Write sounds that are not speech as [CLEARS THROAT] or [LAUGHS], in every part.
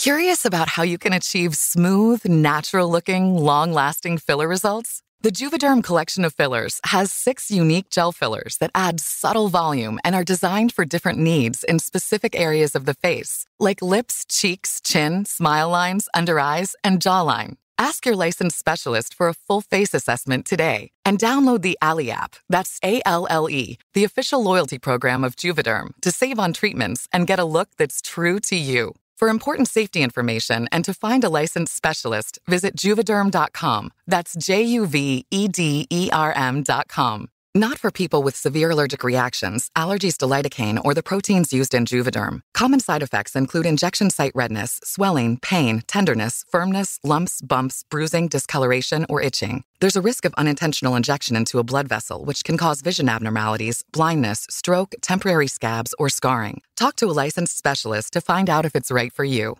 Curious about how you can achieve smooth, natural looking, long lasting filler results? The Juvederm collection of fillers has six unique gel fillers that add subtle volume and are designed for different needs in specific areas of the face, like lips, cheeks, chin, smile lines, under eyes, and jawline. Ask your licensed specialist for a full face assessment today and download the Allē app. That's A L L E, the official loyalty program of Juvederm, to save on treatments and get a look that's true to you. For important safety information and to find a licensed specialist, visit juvederm.com. That's J U V E D E R M.com. Not for people with severe allergic reactions, allergies to lidocaine, or the proteins used in Juvederm. Common side effects include injection site redness, swelling, pain, tenderness, firmness, lumps, bumps, bruising, discoloration, or itching. There's a risk of unintentional injection into a blood vessel, which can cause vision abnormalities, blindness, stroke, temporary scabs, or scarring. Talk to a licensed specialist to find out if it's right for you.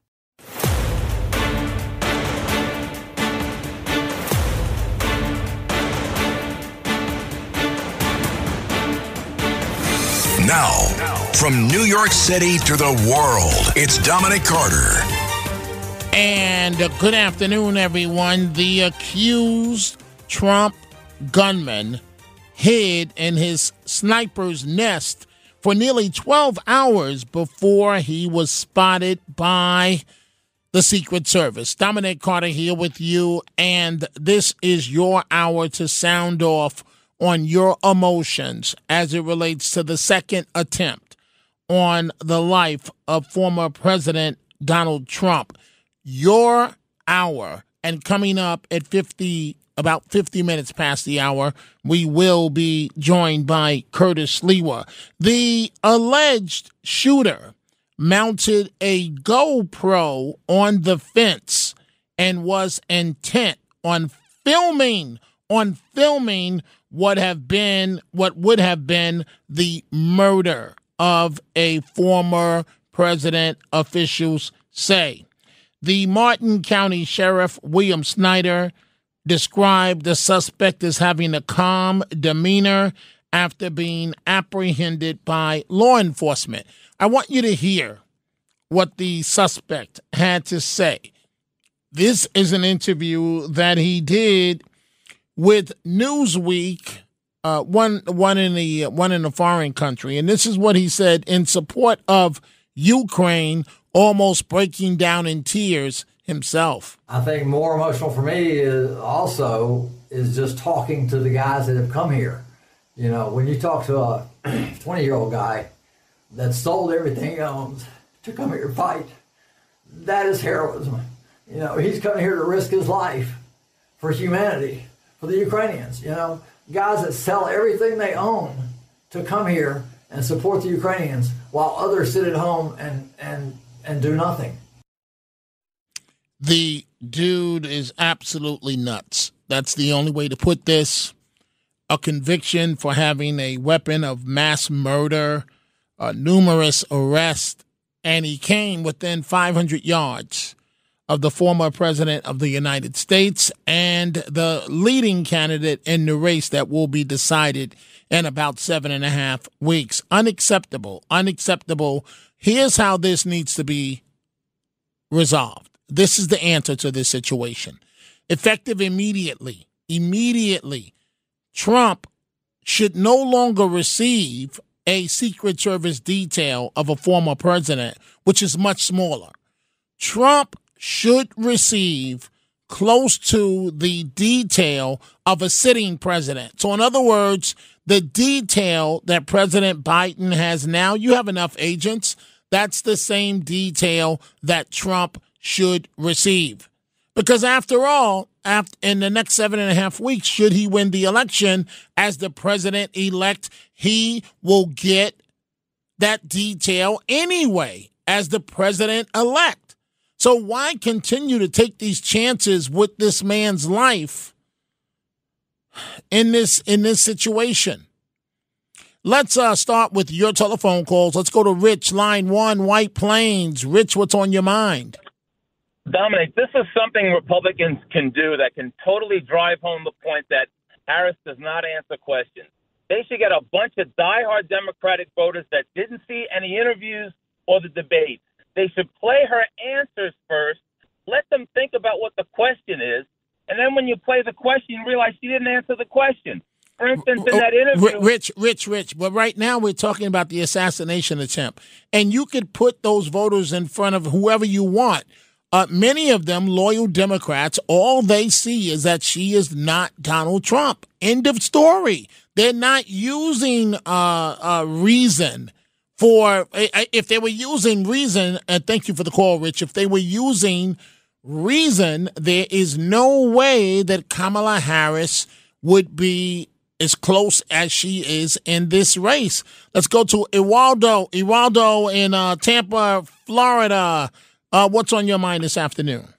Now, from New York City to the world, it's Dominic Carter. And uh, good afternoon, everyone. The accused Trump gunman hid in his sniper's nest for nearly 12 hours before he was spotted by the Secret Service. Dominic Carter here with you, and this is your hour to sound off on your emotions as it relates to the second attempt on the life of former President Donald Trump. Your hour, and coming up at 50, about 50 minutes past the hour, we will be joined by Curtis Sliwa. The alleged shooter mounted a GoPro on the fence and was intent on filming on filming what have been what would have been the murder of a former president officials say. The martin county sheriff william snyder described the suspect as having a calm demeanor after being apprehended by law enforcement. I want you to hear what the suspect had to say. This is an interview that he did with Newsweek, uh, one one in the one in a foreign country, and this is what he said in support of Ukraine, almost breaking down in tears himself. I think more emotional for me is also is just talking to the guys that have come here. You know, when you talk to a [CLEARS THROAT] 20 year old guy that sold everything he owns to come here fight, that is heroism. You know, he's coming here to risk his life for humanity for the Ukrainians. You know, guys that sell everything they own to come here and support the Ukrainians while others sit at home and and and do nothing. The dude is absolutely nuts. That's the only way to put this. A conviction for having a weapon of mass murder, uh, numerous arrests, and he came within 500 yards of the former president of the United States and the leading candidate in the race that will be decided in about seven and a half weeks. Unacceptable. Unacceptable. Here's how this needs to be resolved. This is the answer to this situation. Effective immediately. Immediately. Trump should no longer receive a Secret Service detail of a former president, which is much smaller. Trump should receive close to the detail of a sitting president. So, in other words, the detail that President Biden has now, you have enough agents. That's the same detail that Trump should receive. Because after all, after, in the next seven and a half weeks, should he win the election as the president elect, he will get that detail anyway as the president elect. So why continue to take these chances with this man's life in this in this situation? Let's uh, start with your telephone calls. Let's go to Rich, line one, White Plains. Rich, what's on your mind? Dominic, this is something Republicans can do that can totally drive home the point that Harris does not answer questions. They should get a bunch of diehard Democratic voters that didn't see any interviews or the debate they should play her answers first, let them think about what the question is, and then when you play the question, you realize she didn't answer the question. For instance, in oh, oh, that interview, Rich, Rich, Rich. But right now we're talking about the assassination attempt, and you could put those voters in front of whoever you want. Uh, many of them loyal Democrats, all they see is that she is not Donald Trump. End of story. They're not using uh, uh, reason for, if they were using reason, and thank you for the call, Rich, if they were using reason, there is no way that Kamala Harris would be as close as she is in this race. Let's go to Iwaldo. Iwaldo in uh, Tampa, Florida. Uh, what's on your mind this afternoon?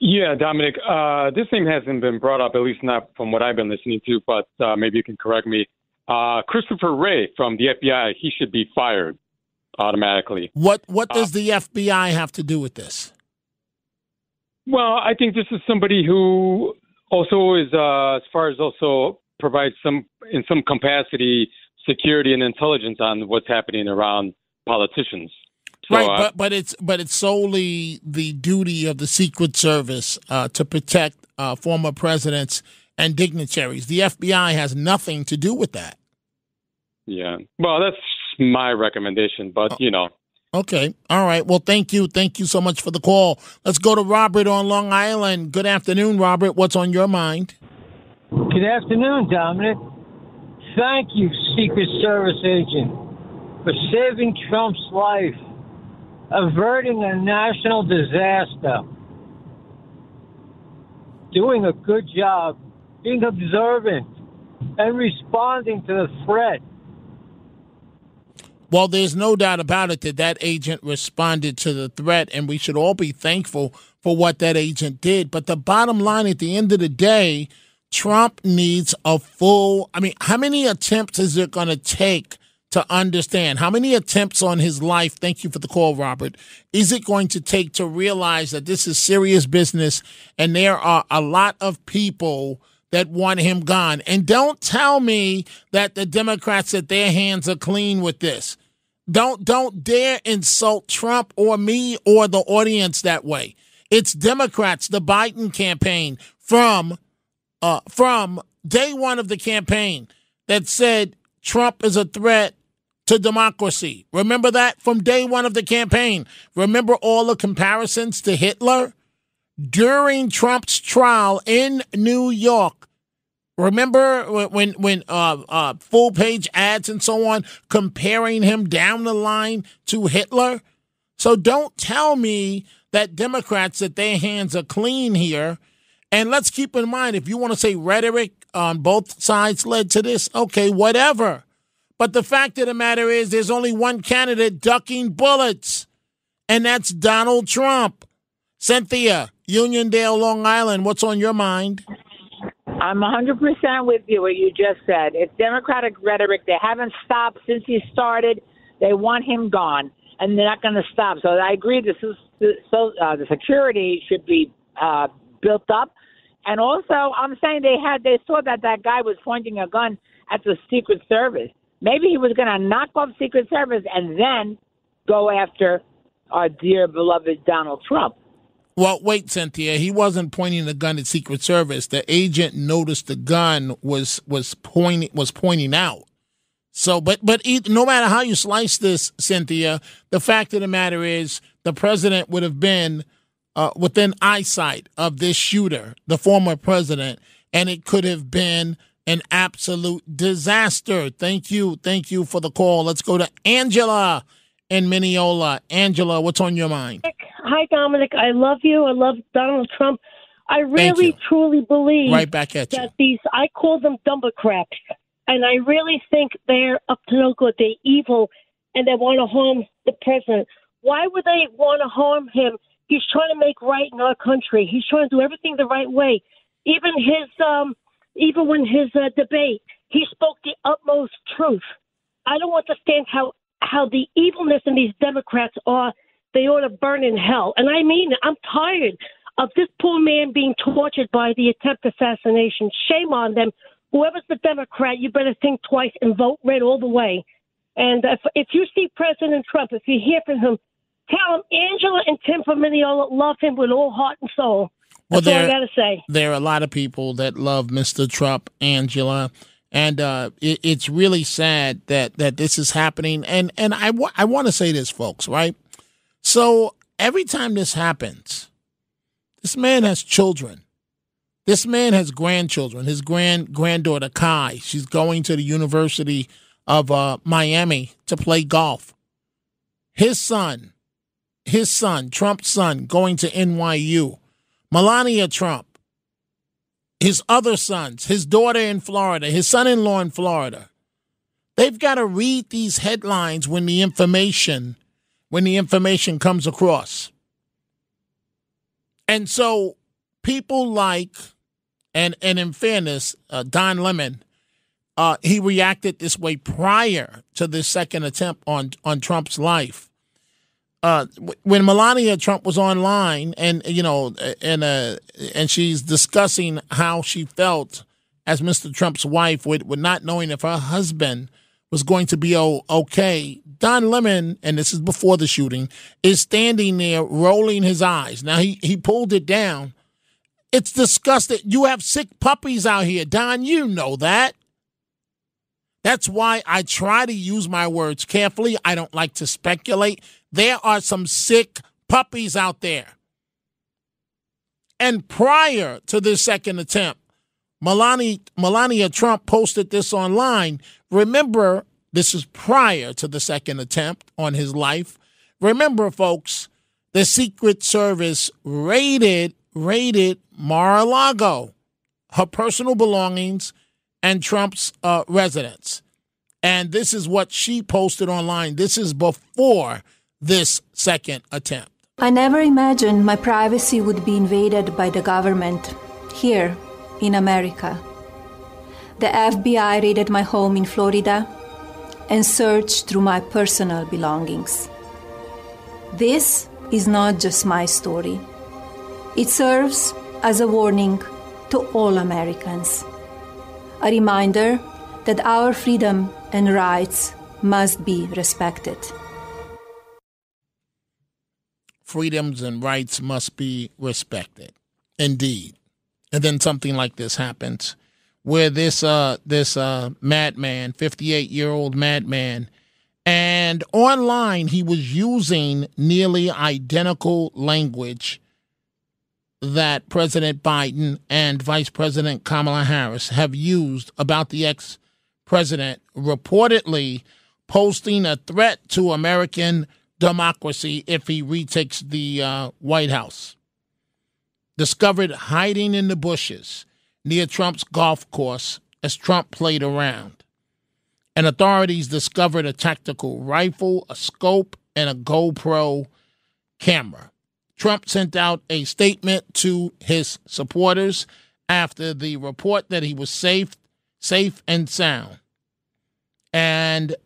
Yeah, Dominic, uh, this thing hasn't been brought up, at least not from what I've been listening to, but uh, maybe you can correct me. Uh, Christopher Wray from the FBI, he should be fired automatically. What What does the FBI have to do with this? Well, I think this is somebody who also is, uh, as far as also provides some, in some capacity, security and intelligence on what's happening around politicians. So, right, uh, but but it's but it's solely the duty of the Secret Service uh, to protect uh, former presidents and dignitaries. The FBI has nothing to do with that. Yeah, well, that's my recommendation, but oh. you know. Okay, all right. Well, thank you, thank you so much for the call. Let's go to Robert on Long Island. Good afternoon, Robert. What's on your mind? Good afternoon, Dominic. Thank you, Secret Service agent, for saving Trump's life averting a national disaster, doing a good job, being observant, and responding to the threat. Well, there's no doubt about it that that agent responded to the threat, and we should all be thankful for what that agent did. But the bottom line at the end of the day, Trump needs a full. I mean, how many attempts is it going to take to understand how many attempts on his life, thank you for the call, Robert, is it going to take to realize that this is serious business and there are a lot of people that want him gone? And don't tell me that the Democrats that their hands are clean with this. Don't don't dare insult Trump or me or the audience that way. It's Democrats, the Biden campaign from uh, from day one of the campaign that said Trump is a threat to democracy. Remember that from day one of the campaign. Remember all the comparisons to Hitler? During Trump's trial in New York, remember when when uh, uh, full page ads and so on comparing him down the line to Hitler? So don't tell me that Democrats that their hands are clean here. And let's keep in mind if you want to say rhetoric on both sides led to this, okay, whatever. But the fact of the matter is, there's only one candidate ducking bullets, and that's Donald Trump. Cynthia, Uniondale, Long Island, what's on your mind? I'm 100% with you, what you just said. It's Democratic rhetoric. They haven't stopped since he started. They want him gone, and they're not going to stop. So I agree. This is so uh, the security should be uh, built up, and also I'm saying they had they saw that that guy was pointing a gun at the Secret Service. Maybe he was going to knock off Secret Service and then go after our dear beloved Donald Trump. Well, wait, Cynthia. He wasn't pointing the gun at Secret Service. The agent noticed the gun was was pointing was pointing out. So, but but no matter how you slice this, Cynthia, the fact of the matter is the president would have been uh, within eyesight of this shooter, the former president, and it could have been an absolute disaster. Thank you. Thank you for the call. Let's go to Angela in Mineola. Angela, what's on your mind? Hi, Dominic. I love you. I love Donald Trump. I really, truly believe right back at that you. these, I call them Democrats, and I really think they're up to no good. They're evil, and they want to harm the president. Why would they want to harm him? He's trying to make right in our country. He's trying to do everything the right way. Even his um, even when his uh, debate, he spoke the utmost truth. I don't understand how how the evilness in these Democrats are. They ought to burn in hell. And I mean, I'm tired of this poor man being tortured by the attempt assassination. Shame on them. Whoever's the Democrat, you better think twice and vote red all the way. And if, if you see President Trump, if you hear from him, tell him Angela and Tim from Mineola love him with all heart and soul. Well, That's all I got to say. there are a lot of people that love Mr. Trump, Angela, and uh, it, it's really sad that that this is happening. And and I I want to say this, folks, right? So every time this happens, this man has children. This man has grandchildren. His grand granddaughter Kai, she's going to the University of uh, Miami to play golf. His son, his son, Trump's son, going to NYU. Melania Trump, his other sons, his daughter in Florida, his son in law in Florida. They've got to read these headlines when the information when the information comes across. And so people like and and in fairness, uh, Don Lemon, uh, he reacted this way prior to this second attempt on on Trump's life uh, when Melania Trump was online and you know and uh, and she's discussing how she felt as Mr. Trump's wife with, with not knowing if her husband was going to be okay. Don Lemon, and this is before the shooting, is standing there rolling his eyes. Now he he pulled it down. It's disgusting. You have sick puppies out here, Don. You know that. That's why I try to use my words carefully. I don't like to speculate. There are some sick puppies out there. And prior to this second attempt, Melania, Melania Trump posted this online. Remember, this is prior to the second attempt on his life. Remember, folks, the Secret Service raided raided Mar-a-Lago, her personal belongings, and Trump's uh, residence. And this is what she posted online. This is before this second attempt. I never imagined my privacy would be invaded by the government here in America. The FBI raided my home in Florida and searched through my personal belongings. This is not just my story, it serves as a warning to all Americans. A reminder that our freedom and rights must be respected. freedoms and rights must be respected. Indeed. And then something like this happens where this uh this uh madman, 58-year-old madman, and online he was using nearly identical language that President Biden and Vice President Kamala Harris have used about the ex president, reportedly posting a threat to American democracy if he retakes the uh, White House. Discovered hiding in the bushes near Trump's golf course as Trump played around. And authorities discovered a tactical rifle, a scope, and a GoPro camera. Trump sent out a statement to his supporters after the report that he was safe, safe and sound. And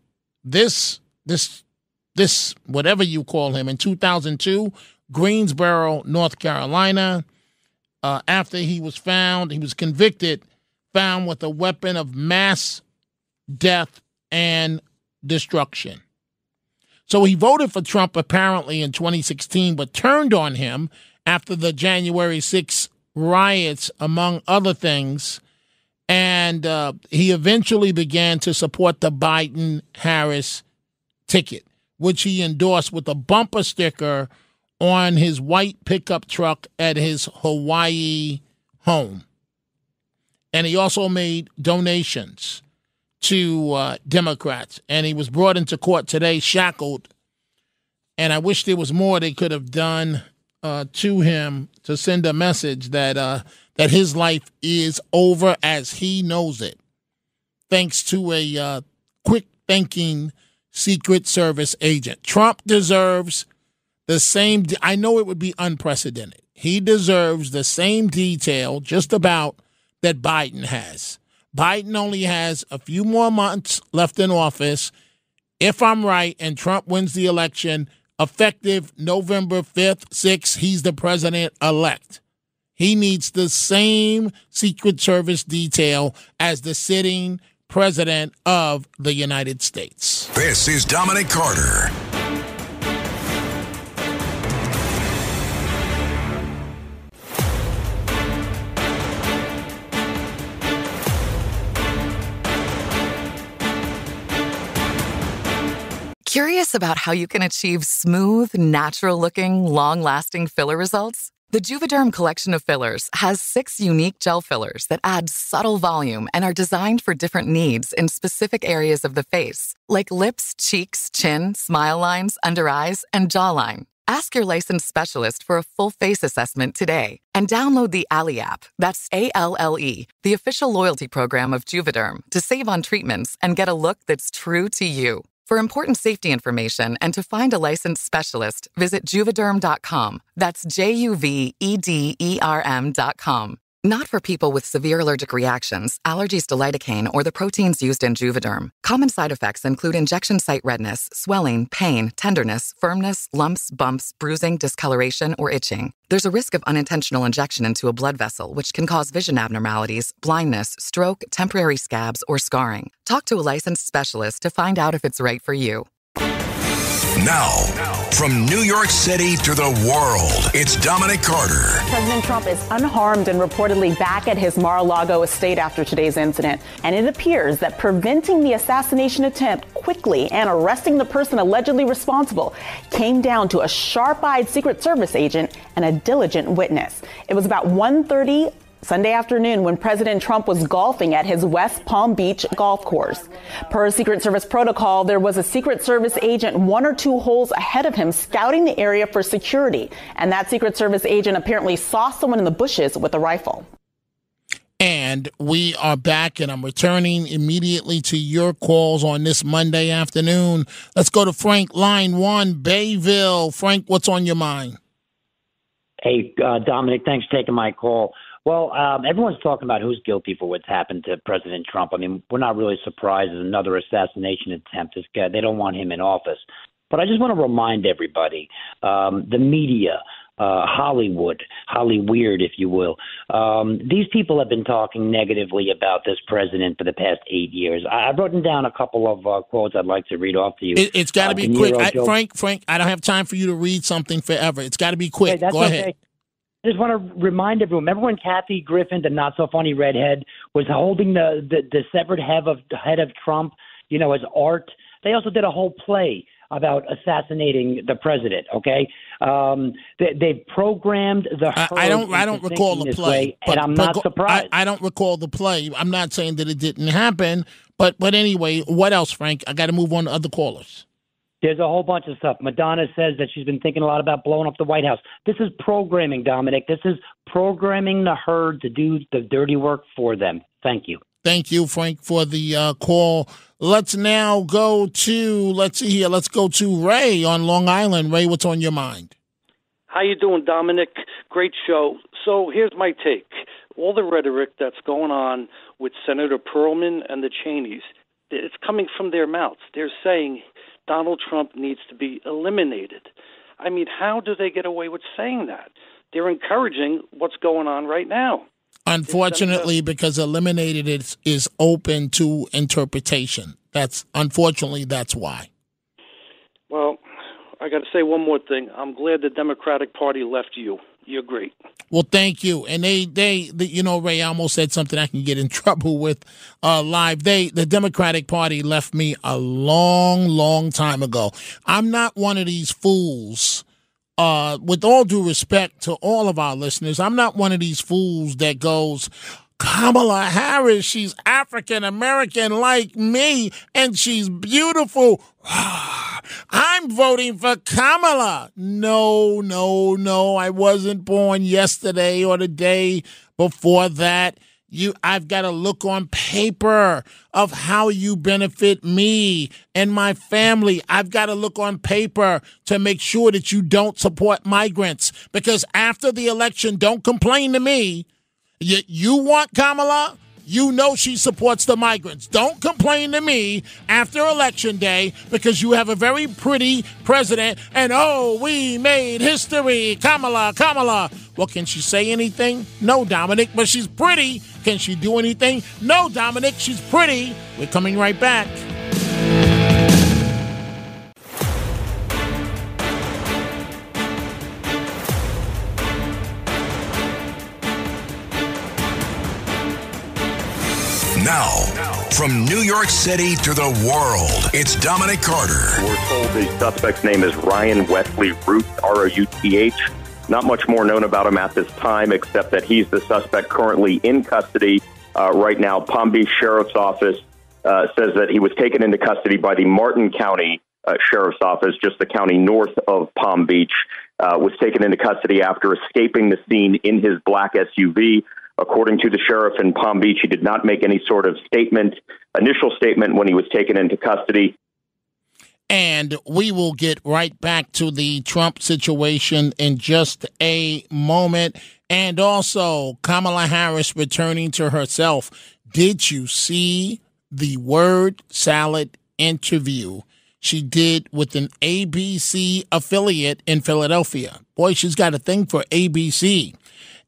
this this this whatever you call him in 2002 greensboro north carolina uh, after he was found he was convicted found with a weapon of mass death and destruction. So he voted for trump apparently in 2016 but turned on him after the january 6 riots among other things. And uh, he eventually began to support the biden harris ticket which he endorsed with a bumper sticker on his white pickup truck at his Hawaii home. And he also made donations to uh, Democrats. And he was brought into court today, shackled. And I wish there was more they could have done uh, to him to send a message that uh, that his life is over as he knows it, thanks to a uh, quick thinking Secret Service agent. Trump deserves the same. I know it would be unprecedented. He deserves the same detail, just about, that Biden has. Biden only has a few more months left in office. If I'm right and Trump wins the election, effective November 5th, 6th, he's the president elect. He needs the same Secret Service detail as the sitting President of the United States. This is Dominic Carter. About how you can achieve smooth, natural looking, long lasting filler results? The Juvederm collection of fillers has six unique gel fillers that add subtle volume and are designed for different needs in specific areas of the face, like lips, cheeks, chin, smile lines, under eyes, and jawline. Ask your licensed specialist for a full face assessment today and download the Allē app. That's A L L E, the official loyalty program of Juvederm, to save on treatments and get a look that's true to you. For important safety information and to find a licensed specialist, visit juvederm.com. That's J U V E D E R M.com. Not for people with severe allergic reactions, allergies to lidocaine, or the proteins used in Juvederm. Common side effects include injection site redness, swelling, pain, tenderness, firmness, lumps, bumps, bruising, discoloration, or itching. There's a risk of unintentional injection into a blood vessel, which can cause vision abnormalities, blindness, stroke, temporary scabs, or scarring. Talk to a licensed specialist to find out if it's right for you. Now, from New York City to the world, it's Dominic Carter. President Trump is unharmed and reportedly back at his Mar a Lago estate after today's incident. And it appears that preventing the assassination attempt quickly and arresting the person allegedly responsible came down to a sharp eyed Secret Service agent and a diligent witness. It was about 1.30 Sunday afternoon when President Trump was golfing at his West Palm Beach golf course. Per Secret Service protocol, there was a Secret Service agent one or two holes ahead of him scouting the area for security. And that Secret Service agent apparently saw someone in the bushes with a rifle. And we are back, and I'm returning immediately to your calls on this Monday afternoon. Let's go to Frank, line one, Bayville. Frank, what's on your mind? Hey, uh, Dominic, thanks for taking my call. Well, um, everyone's talking about who's guilty for what's happened to President Trump. I mean, we're not really surprised there's another assassination attempt. This guy, they don't want him in office. But I just want to remind everybody, um, the media, uh, Hollywood, Hollyweird, if you will. Um, these people have been talking negatively about this president for the past eight years. I, I've written down a couple of uh, quotes I'd like to read off to you. It, has got to Uh, be quick. I, Frank, Frank, I don't have time for you to read something forever. It's got to be quick. That's Go okay. ahead. I just want to remind everyone. Remember when Kathy Griffin, the not so funny redhead, was holding the the, the severed head of head of Trump, you know, as art. They also did a whole play about assassinating the president. Okay, um, they, they programmed the. I, I don't. I don't recall the play, way, and I'm but not surprised. I, I don't recall the play. I'm not saying that it didn't happen, but but anyway, what else, Frank? I got to move on to other callers. There's a whole bunch of stuff. Madonna says that she's been thinking a lot about blowing up the White House. This is programming, Dominic. This is programming the herd to do the dirty work for them. Thank you. Thank you, Frank, for the uh, call. Let's now go to let's see here. Let's go to Ray on Long Island. Ray, what's on your mind? How you doing, Dominic? Great show. So here's my take. All the rhetoric that's going on with Senator Perlman and the Cheneys, it's coming from their mouths. They're saying Donald Trump needs to be eliminated. I mean, how do they get away with saying that? They're encouraging what's going on right now. Unfortunately, because eliminated is is open to interpretation. That's unfortunately that's why. Well, I got to say one more thing. I'm glad the Democratic Party left you. You're great. Well, thank you. And they, they, the, you know, Ray I almost said something I can get in [LAUGHS] trouble with uh, live. They, the Democratic Party left me a long, long time ago. I'm not one of these fools. Uh, with all due respect to all of our listeners, I'm not one of these fools that goes, Kamala Harris, she's African American like me, and she's beautiful. [SIGHS] [SIGHS] I'm voting for Kamala. No, no, no. I wasn't born yesterday or the day before that. You I've got to look on paper of how you benefit me and my family. I've got to look on paper to make sure that you don't support migrants because after the election don't complain to me. You, you want Kamala? You know she supports the migrants. Don't complain to me after election day because you have a very pretty president and oh, we made history. Kamala, Kamala. Well, can she say anything? No, Dominic, but she's pretty. Can she do anything? No, Dominic, she's pretty. We're coming right back. Now, From New York City to the world, it's Dominic Carter. We're told the suspect's name is Ryan Wesley Routh, R O U T H. Not much more known about him at this time, except that he's the suspect currently in custody uh, right now. Palm Beach Sheriff's Office uh, says that he was taken into custody by the Martin County uh, Sheriff's Office, just the county north of Palm Beach. Uh, was taken into custody after escaping the scene in his black SUV. According to the sheriff in Palm Beach, he did not make any sort of statement, initial statement when he was taken into custody. And we will get right back to the Trump situation in just a moment. And also, Kamala Harris returning to herself. Did you see the word salad interview she did with an ABC affiliate in Philadelphia? Boy, she's got a thing for ABC.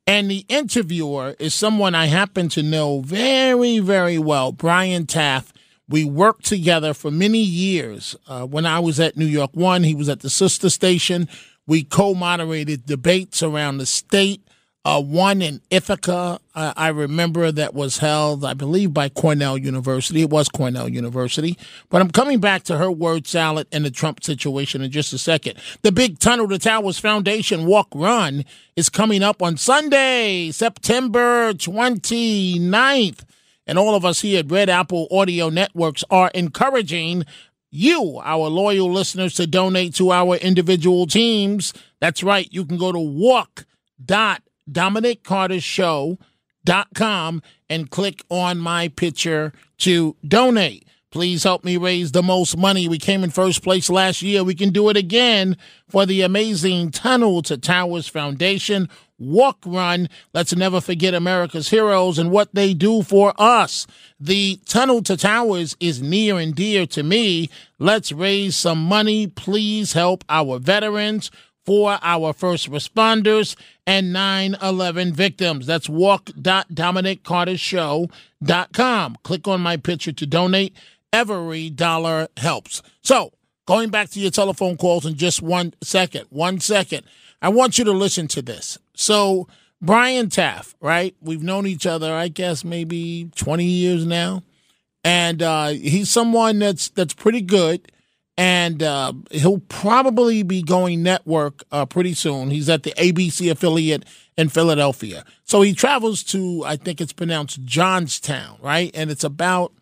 And the interviewer is someone I happen to know very, very well, Brian Taff. We worked together for many years. Uh, when I was at New York One, he was at the sister station. We co moderated debates around the state uh, one in Ithaca, uh, I remember that was held, I believe, by Cornell University. It was Cornell University. But I'm coming back to her word salad and the Trump situation in just a second. The big Tunnel to Towers Foundation Walk Run is coming up on Sunday, September 29th. And all of us here at Red Apple Audio Networks are encouraging you, our loyal listeners, to donate to our individual teams. That's right. You can go to walk dot DominicCarterShow.com and click on my picture to donate. Please help me raise the most money. We came in first place last year. We can do it again for the amazing Tunnel to Towers Foundation walk run. Let's never forget America's heroes and what they do for us. The Tunnel to Towers is near and dear to me. Let's raise some money. Please help our veterans for our first responders and 9 11 victims. That's walk.dominiccartershow.com. Click on my picture to donate. Every dollar helps. So, going back to your telephone calls in just one second, one second, I want you to listen to this. So, Brian Taff, right? We've known each other, I guess, maybe 20 years now. And uh, he's someone that's that's pretty good and uh, he'll probably be going network uh, pretty soon. He's at the ABC affiliate in Philadelphia, so he travels to I think it's pronounced Johnstown, right? And it's about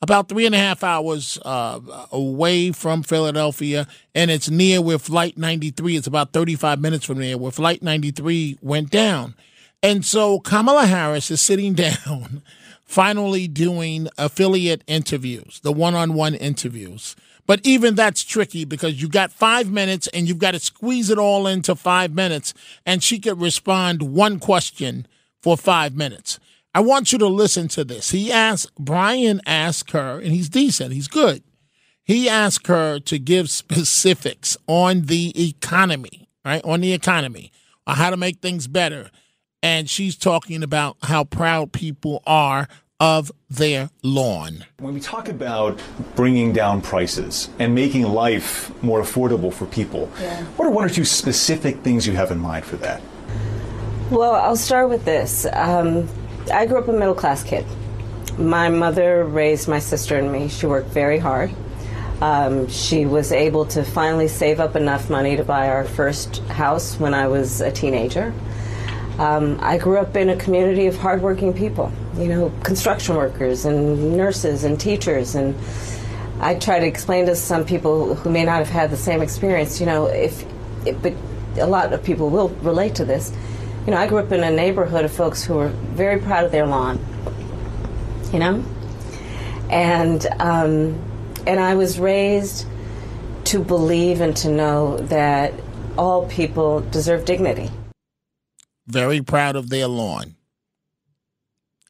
about three and a half hours uh, away from Philadelphia, and it's near where Flight 93. It's about 35 minutes from there, where Flight 93 went down. And so Kamala Harris is sitting [LAUGHS] down, finally doing affiliate interviews, the one-on-one interviews but even that's tricky because you got five minutes and you've got to squeeze it all into five minutes. And she could respond one question for five minutes. I want you to listen to this. He asked, Brian asked her, and he's decent, he's good. He asked her to give specifics on the economy, right? On the economy, on how to make things better. And she's talking about how proud people are of their lawn. When we talk about bringing down prices and making life more affordable for people, yeah. what are one or two specific things you have in mind for that? Well, I'll start with this. Um, I grew up a middle class kid. My mother raised my sister and me. She worked very hard. Um, she was able to finally save up enough money to buy our first house when I was a teenager. Um, I grew up in a community of hardworking people, you know, construction workers and nurses and teachers. And I try to explain to some people who may not have had the same experience, you know, if, if but a lot of people will relate to this. You know, I grew up in a neighborhood of folks who were very proud of their lawn, you know, and um, and I was raised to believe and to know that all people deserve dignity very proud of their lawn.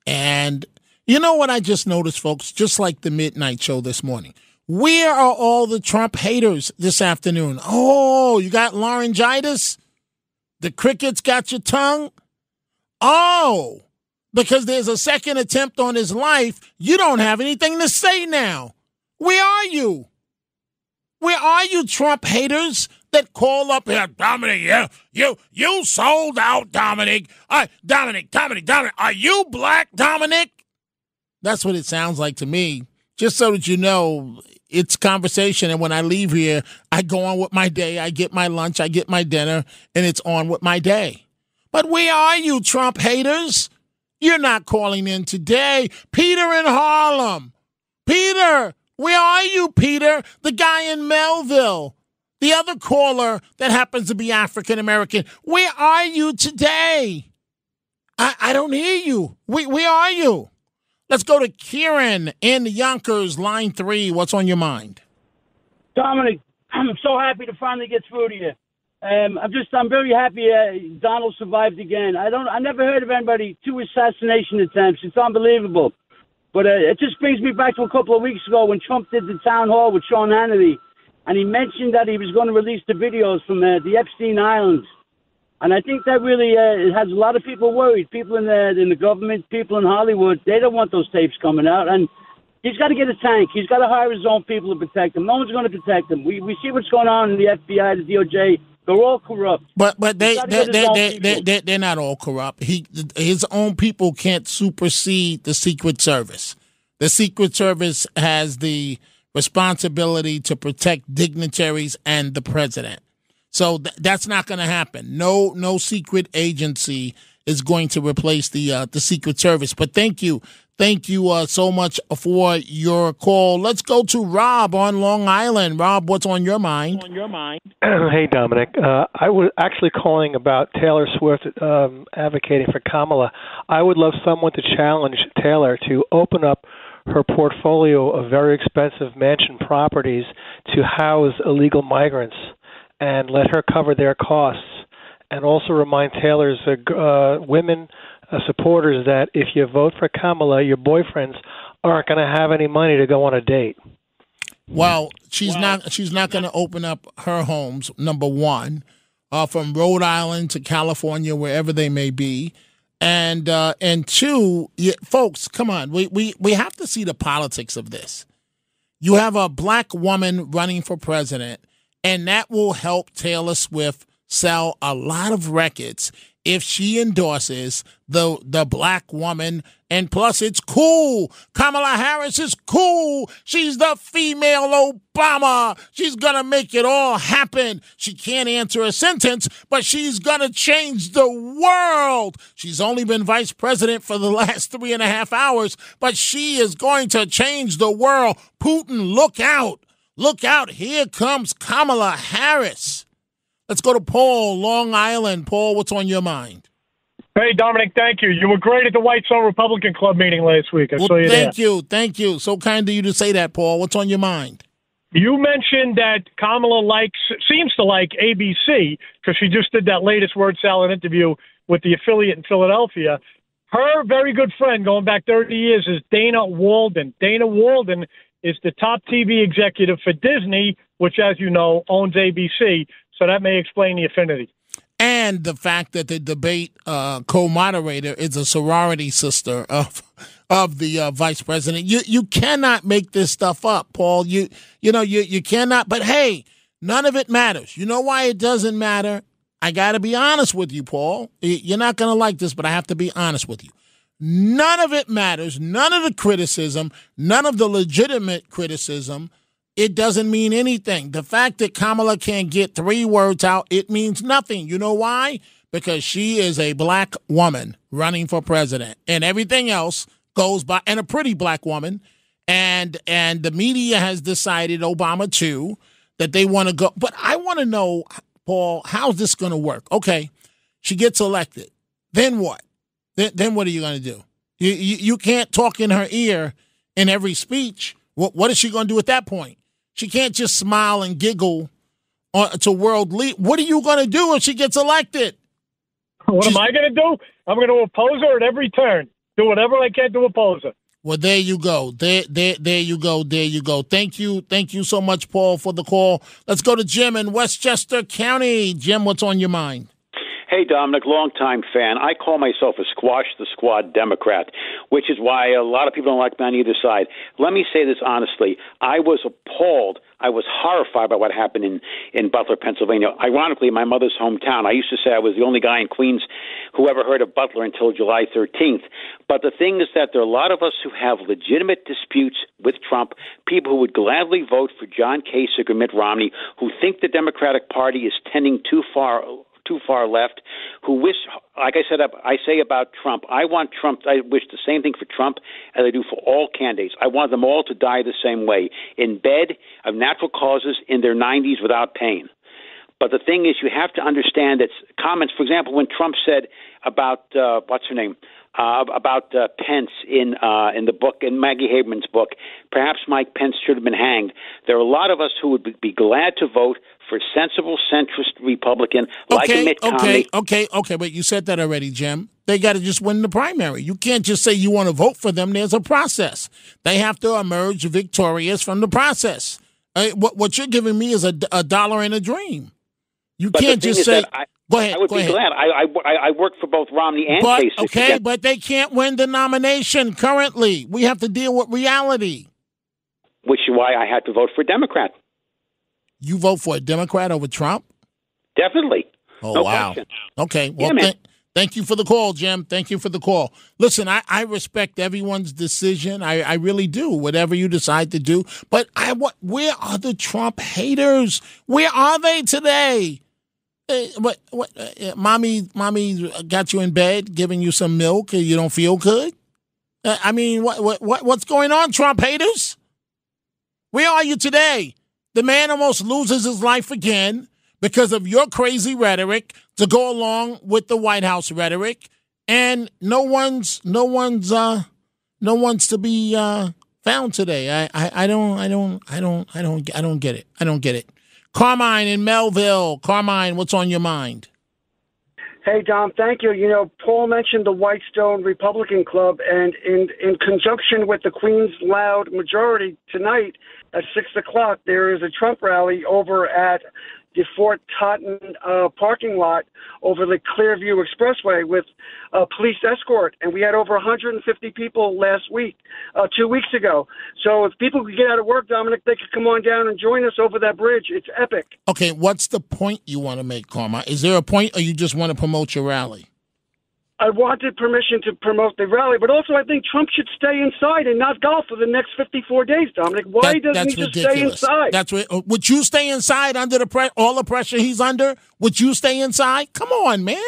And you know what I just noticed, folks? Just like the midnight show this morning. Where are all the Trump haters this afternoon? Oh, you got laryngitis? The crickets got your tongue? Oh, because there's a second attempt on his life, you don't have anything to say now. Where are you? Where are you, Trump haters? That call up here, Dominic, yeah, you you sold out, Dominic. Uh, Dominic, Dominic, Dominic, are you black, Dominic? That's what it sounds like to me. Just so that you know, it's conversation. And when I leave here, I go on with my day. I get my lunch, I get my dinner, and it's on with my day. But where are you, Trump haters? You're not calling in today. Peter in Harlem. Peter, where are you, Peter? The guy in Melville. The other caller that happens to be African American. Where are you today? I, I don't hear you. Where, where are you? Let's go to Kieran in Yonkers, line three. What's on your mind? Dominic, [CLEARS THROAT] I'm so happy to finally get through to you. Um, I'm just, I'm very happy uh, Donald survived again. I don't, I never heard of anybody two assassination attempts. It's unbelievable. But uh, it just brings me back to a couple of weeks ago when Trump did the town hall with Sean Hannity, and he mentioned that he was going to release the videos from uh, the Epstein Islands. And I think that really uh, has a lot of people worried. People in the in the government, people in Hollywood, they don't want those tapes coming out. And he's got to get a tank. He's got to hire his own people to protect him. No one's going to protect him. We we see what's going on in the FBI, the DOJ. They're all corrupt. But but they they they, they, they, they, they're not all corrupt. He his own people can't supersede the Secret Service. The Secret Service has the responsibility to protect dignitaries and the president. So th- that's not going to happen. No no secret agency is going to replace the uh, the Secret Service. But thank you. Thank you uh, so much for your call. Let's go to Rob on Long Island. Rob, what's on your mind? On your mind. [CLEARS THROAT] hey, Dominic. Uh, I was actually calling about Taylor Swift um, advocating for Kamala. I would love someone to challenge Taylor to open up her portfolio of very expensive mansion properties to house illegal migrants and let her cover their costs. And also remind Taylor's uh, uh, women uh, supporters that if you vote for Kamala, your boyfriends aren't going to have any money to go on a date. Well, she's not. She's not going to open up her homes. Number one, uh, from Rhode Island to California, wherever they may be, and uh, and two, yeah, folks, come on, we, we we have to see the politics of this. You have a black woman running for president, and that will help Taylor Swift sell a lot of records if she endorses the the black woman. And plus it's cool. Kamala harris is cool. She's the female obama. She's gonna make it all happen. She can't answer a sentence but she's gonna change the world. She's only been vice president for the [LAUGHS] last three and a half hours but she is going to change the world. Putin look out. Look out. Here comes kamala harris Let's go to Paul, Long Island. Paul, what's on your mind? Hey, Dominic, thank you. You were great at the White Soul Republican Club meeting last week. I Well, saw you thank there. you, thank you. So kind of you to say that, Paul. What's on your mind? You mentioned that Kamala likes, seems to like ABC because she just did that latest word salad interview with the affiliate in Philadelphia. Her very good friend, going back 30 years, is Dana Walden. Dana Walden is the top TV executive for Disney, which, as you know, owns ABC. So that may explain the affinity. And the fact that the debate uh, co-moderator is a sorority sister of of the uh, vice president. You you cannot make this stuff up, Paul. You you know you you cannot. But hey, none of it matters. You know why it doesn't matter? I got to be honest with you, Paul. You're not going to like this, but I have to be honest with you. None of it matters. None of the criticism, none of the legitimate criticism. It doesn't mean anything. The fact that Kamala can't get three words out, it means nothing. You know why? Because she is a black woman running for president, and everything else goes by, and a pretty black woman. And and the media has decided, Obama too, that they want to go. But I want to know, Paul, how's this going to work? Okay, she gets elected. Then what? Then, then what are you going to do? You, you you can't talk in her ear in every speech. What what is she going to do at that point? She can't just smile and giggle on, to world lead. What are you going to do if she gets elected? What am I going to do? I'm going to oppose her at every turn. Do whatever I can to oppose her. Well, there you go. There, there, there you go. There you go. Thank you, thank you so much, Paul, for the call. Let's go to Jim in Westchester County. Jim, what's on your mind? Hey, Dominic, longtime fan. I call myself a squash the squad Democrat. which is why a lot of people don't like me on either side. Let me say this honestly. I was appalled. I was horrified by what happened in, in Butler, Pennsylvania. Ironically, my mother's hometown. I used to say I was the only guy in Queens who ever heard of Butler until July 13th. But the thing is that there are a lot of us who have legitimate disputes with Trump, people who would gladly vote for John Kasich or Mitt Romney, who think the Democratic Party is tending too far too far left, who wish, like I said, I say about Trump, I want Trump, I wish the same thing for Trump as I do for all candidates. I want them all to die the same way, in bed of natural causes in their 90s without pain. But the thing is, you have to understand that comments, for example, when Trump said about, uh, what's her name? Uh, about uh, Pence in uh, in the book in Maggie Haberman's book. Perhaps Mike Pence should have been hanged. There are a lot of us who would be glad to vote for a sensible centrist Republican like okay, Mitt okay, Romney. okay, okay. But you said that already, Jim. They got to just win the primary. You can't just say you want to vote for them. There's a process. They have to emerge victorious from the process. Uh, what what you're giving me is a, a dollar and a dream. You But can't just say. I, go ahead. I would be ahead. glad. I, I, I work for both Romney and But Kasich. okay, Again, but they can't win the nomination currently. We have to deal with reality. which is why I had to vote for Democrat. You vote for a Democrat over Trump? Definitely. Oh No wow. question. Okay. Well, Yeah, th- thank you for the call, Jim. Thank you for the call. Listen, I, I respect everyone's decision. I, I really do. Whatever you decide to do. But I what? Where are the Trump haters? Where are they today? What? What? Uh, mommy, mommy got you in bed, giving you some milk, and you don't feel good. Uh, I mean, what, what, what, what's going on, Trump haters? Where are you today? The man almost loses his life again because of your crazy rhetoric to go along with the White House rhetoric, and no one's, no one's, uh, no one's to be uh, found today. I, I, I don't, I don't, I don't, I don't, I don't get it. I don't get it. Carmine in Melville. Carmine, what's on your mind? Hey, Dom, thank you. You know, Paul mentioned the Whitestone Republican Club, and in, in conjunction with the Queen's loud majority tonight at 6 o'clock, there is a Trump rally over at the Fort Totten uh, parking lot over the Clearview Expressway with a police escort. And we had over 150 people last week, uh, two weeks ago. So if people could get out of work, Dominic, they could come on down and join us over that bridge. It's epic. Okay, what's the point you want to make, Carmine? Is there a point, or you just want to promote your rally? I wanted permission to promote the rally, but also I think Trump should stay inside and not golf for the next 54 days, Dominic. Why That- doesn't he just stay inside? That's what. uh, Would you stay inside under the pre- all the pressure he's under? Would you stay inside? Come on, man.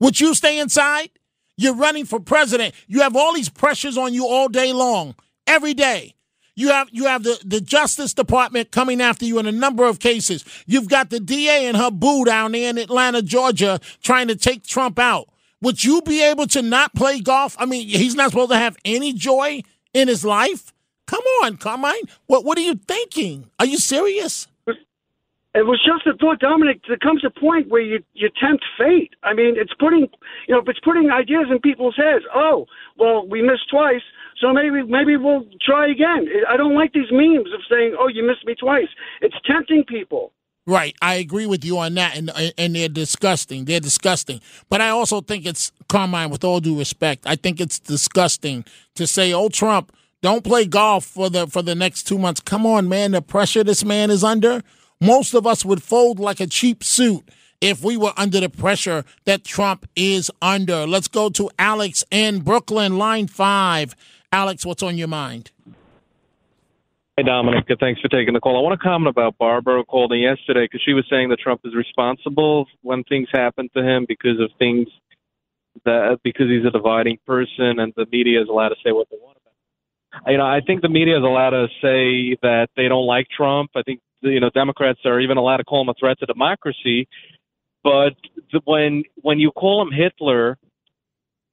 Would you stay inside? You're running for president. You have all these pressures on you all day long, every day. You have you have the, the Justice Department coming after you in a number of cases. You've got the DA and her boo down there in Atlanta, Georgia, trying to take Trump out. Would you be able to not play golf? I mean, he's not supposed to have any joy in his life. Come on, Carmine. What what are you thinking? Are you serious? It was just a thought, Dominic. There comes a point where you you tempt fate. I mean, it's putting you know, it's putting ideas in people's heads. Oh, well, we missed twice, so maybe maybe we'll try again. I don't like these memes of saying, "Oh, you missed me twice." It's tempting people. Right, I agree with you on that, and and they're disgusting. They're disgusting. But I also think it's Carmine. With all due respect, I think it's disgusting to say, "Oh, Trump, don't play golf for the for the next two months." Come on, man. The pressure this man is under. Most of us would fold like a cheap suit if we were under the pressure that Trump is under. Let's go to Alex in Brooklyn, line five. Alex, what's on your mind? Hey, Dominic. Thanks for taking the call. I want to comment about Barbara in yesterday because she was saying that Trump is responsible when things happen to him because of things that because he's a dividing person and the media is allowed to say what they want about. him. You know, I think the media is allowed to say that they don't like Trump. I think you know Democrats are even allowed to call him a threat to democracy. But the, when when you call him Hitler,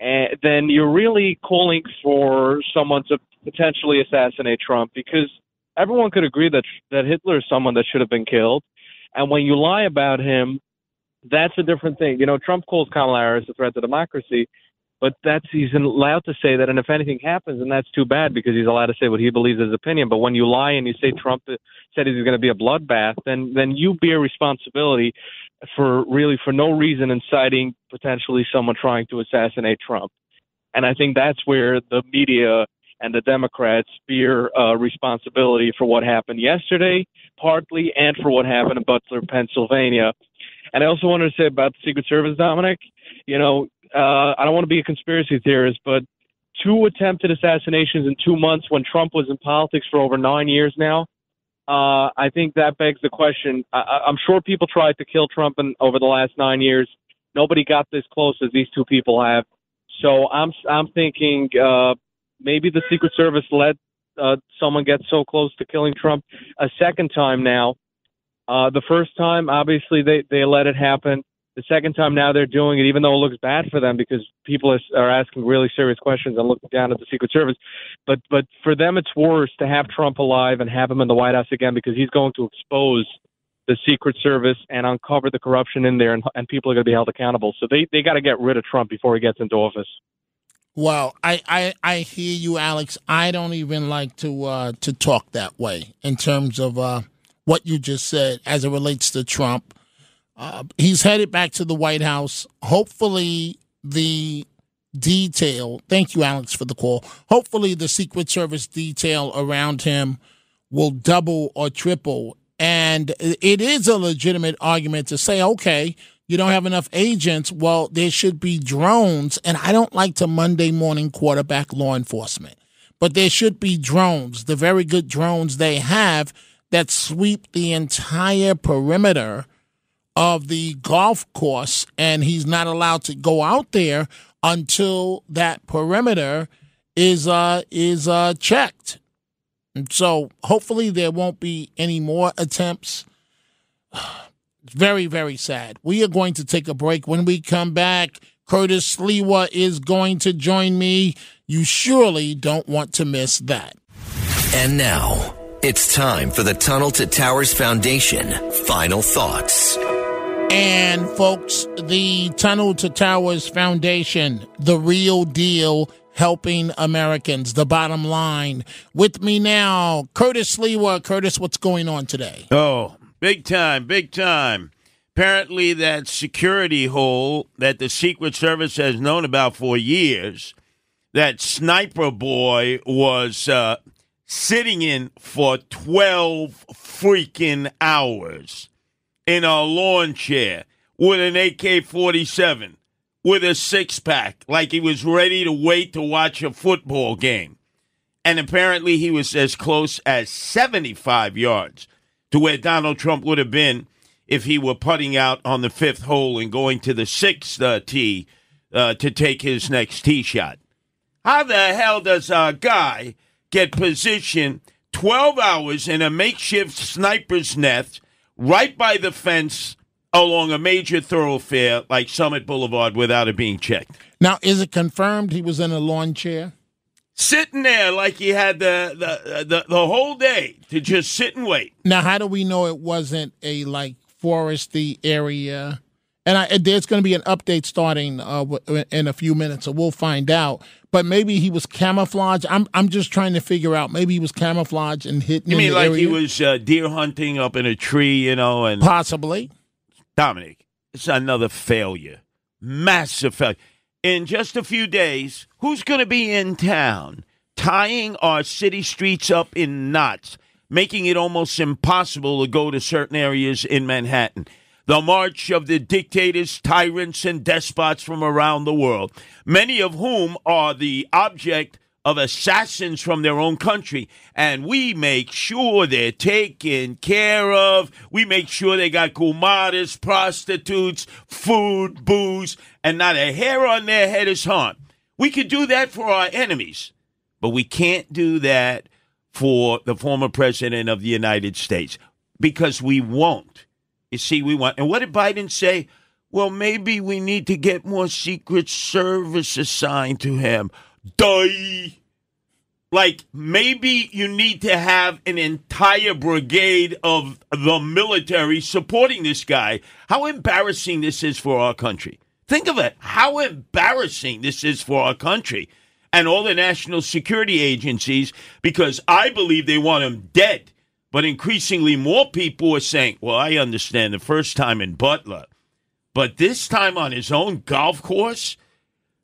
uh, then you're really calling for someone to potentially assassinate Trump because everyone could agree that that Hitler is someone that should have been killed. And when you lie about him, that's a different thing. You know, Trump calls Kamala Harris a threat to democracy, but that's he's allowed to say that. And if anything happens, and that's too bad because he's allowed to say what he believes his opinion. But when you lie and you say Trump said he's going to be a bloodbath, then then you bear responsibility for really for no reason inciting potentially someone trying to assassinate Trump. And I think that's where the media and the Democrats fear uh, responsibility for what happened yesterday, partly, and for what happened in Butler, Pennsylvania. And I also wanted to say about the Secret Service, Dominic. You know, uh, I don't want to be a conspiracy theorist, but two attempted assassinations in two months when Trump was in politics for over nine years now. Uh, I think that begs the question. I, I'm sure people tried to kill Trump in, over the last nine years. Nobody got this close as these two people have. So I'm I'm thinking uh, maybe the Secret Service let uh, someone get so close to killing Trump a second time now. Uh, the first time, obviously, they they let it happen. The second time now they're doing it, even though it looks bad for them because people are, are asking really serious questions and looking down at the Secret Service. But but for them, it's worse to have Trump alive and have him in the White House again because he's going to expose the Secret Service and uncover the corruption in there, and, and people are going to be held accountable. So they they got to get rid of Trump before he gets into office. Well, I, I, I hear you, Alex. I don't even like to uh, to talk that way in terms of uh, what you just said as it relates to Trump. Uh, he's headed back to the White House. Hopefully, the detail. Thank you, Alex, for the call. Hopefully, the Secret Service detail around him will double or triple. And it is a legitimate argument to say, okay, you don't have enough agents. Well, there should be drones. And I don't like to Monday morning quarterback law enforcement, but there should be drones, the very good drones they have that sweep the entire perimeter of the golf course, and he's not allowed to go out there until that perimeter is uh is uh checked. And so hopefully there won't be any more attempts. [SIGHS] It's very, very sad. We are going to take a break. When we come back, Curtis Sliwa is going to join me. You surely don't want to miss that. And now it's time for the Tunnel to Towers Foundation final thoughts. And folks, the Tunnel to Towers Foundation, the real deal, helping Americans, the bottom line. With me now, Curtis Sliwa. Curtis, what's going on today? Oh, big time, big time. Apparently, that security hole that the Secret Service has known about for years, that sniper boy was uh, sitting in for 12 freaking hours in a lawn chair with an AK 47 with a six pack, like he was ready to wait to watch a football game. And apparently, he was as close as 75 yards to where Donald Trump would have been if he were putting out on the fifth hole and going to the sixth uh, tee uh, to take his next tee shot. How the hell does a guy get positioned 12 hours in a makeshift sniper's nest right by the fence along a major thoroughfare like Summit Boulevard without it being checked. Now, is it confirmed he was in a lawn chair? Sitting there like he had the the the, the whole day to just sit and wait. Now, how do we know it wasn't a like foresty area? And I, there's going to be an update starting uh, in a few minutes, so we'll find out. But maybe he was camouflaged. I'm I'm just trying to figure out. Maybe he was camouflaged and hidden. You mean like area. he was uh, deer hunting up in a tree, you know, and possibly. Dominic, it's another failure, massive failure. In just a few days, who's going to be in town, tying our city streets up in knots, making it almost impossible to go to certain areas in Manhattan? the march of the dictators, tyrants, and despots from around the world, many of whom are the object of assassins from their own country. And we make sure they're taken care of. We make sure they got kumaras, prostitutes, food, booze, and not a hair on their head is harmed. We could do that for our enemies, but we can't do that for the former president of the United States because we won't. You see, we want. And what did Biden say? Well, maybe we need to get more Secret Service assigned to him. Die. Like, maybe you need to have an entire brigade of the military supporting this guy. How embarrassing this is for our country. Think of it. How embarrassing this is for our country and all the national security agencies because I believe they want him dead. But increasingly more people are saying, well, I understand the first time in Butler, but this time on his own golf course,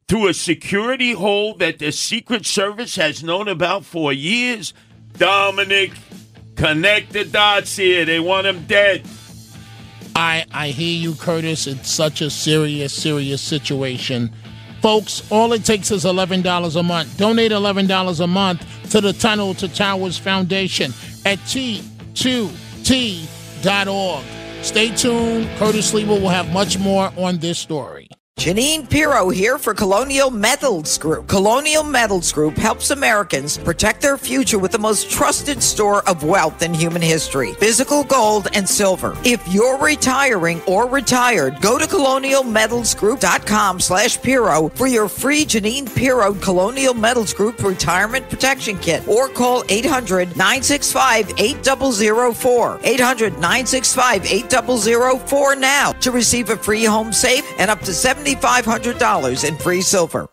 through a security hole that the Secret Service has known about for years? Dominic, connect the dots here. They want him dead. I I hear you, Curtis. It's such a serious, serious situation. Folks, all it takes is $11 a month. Donate $11 a month to the Tunnel to Towers Foundation at T2T.org. Stay tuned. Curtis Sliwa will have much more on this story. Jeanine Pirro here for Colonial Metals Group. Colonial Metals Group helps Americans protect their future with the most trusted store of wealth in human history physical gold and silver. If you're retiring or retired, go to colonialmetalsgroup.com slash Pirro for your free Jeanine Pirro Colonial Metals Group Retirement Protection Kit or call 800 965 8004. 800 965 8004 now to receive a free home safe and up to $7,500 in free silver.